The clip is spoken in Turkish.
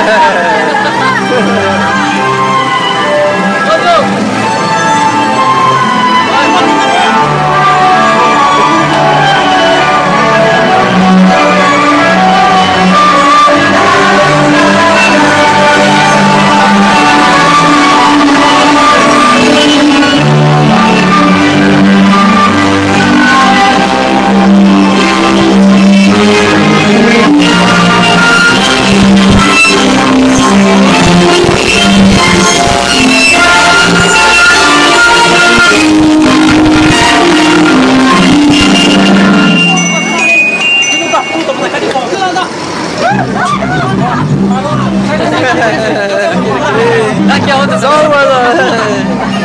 Yeah. Daqui a outra só uma.